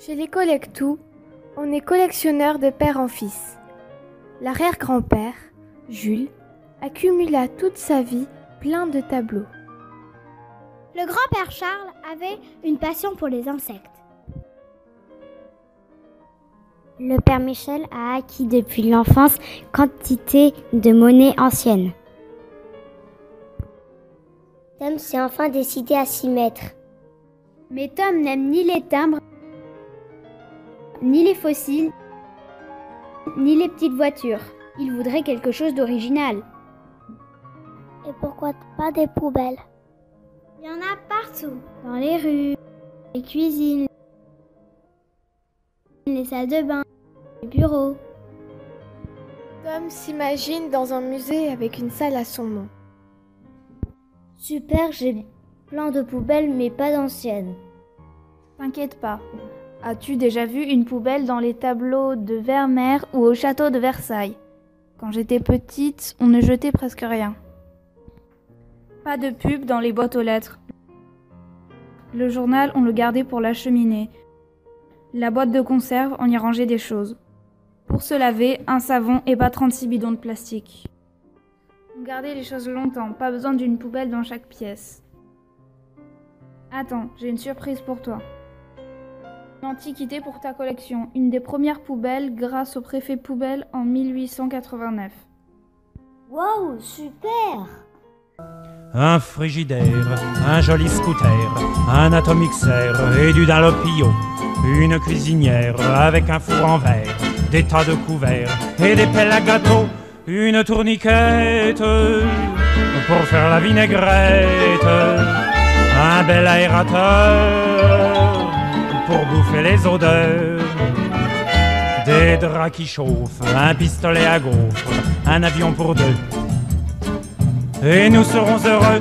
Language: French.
Chez les Collectou, on est collectionneur de père en fils. L'arrière-grand-père, Jules, accumula toute sa vie plein de tableaux. Le grand-père Charles avait une passion pour les insectes. Le père Michel a acquis depuis l'enfance quantité de monnaie ancienne. Tom s'est enfin décidé à s'y mettre. Mais Tom n'aime ni les timbres, ni les fossiles, ni les petites voitures. Il voudrait quelque chose d'original. Et pourquoi pas des poubelles? Il y en a partout, dans les rues, les cuisines, les salles de bain, les bureaux. Tom s'imagine dans un musée avec une salle à son nom. Super, j'ai plein de poubelles mais pas d'anciennes. T'inquiète pas. As-tu déjà vu une poubelle dans les tableaux de Vermeer ou au château de Versailles? Quand j'étais petite, on ne jetait presque rien. Pas de pub dans les boîtes aux lettres. Le journal, on le gardait pour la cheminée. La boîte de conserve, on y rangeait des choses. Pour se laver, un savon et pas 36 bidons de plastique. On gardait les choses longtemps, pas besoin d'une poubelle dans chaque pièce. Attends, j'ai une surprise pour toi. Une antiquité pour ta collection, une des premières poubelles grâce au préfet poubelle en 1889. Wow, super Un frigidaire, un joli scooter, un atomixer et du Dunlopio, une cuisinière avec un four en verre, des tas de couverts et des pelles à gâteau, une tourniquette pour faire la vinaigrette, un bel aérateur les odeurs, des draps qui chauffent, un pistolet à gaufres, un avion pour deux, et nous serons heureux.